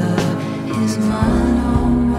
love is mine.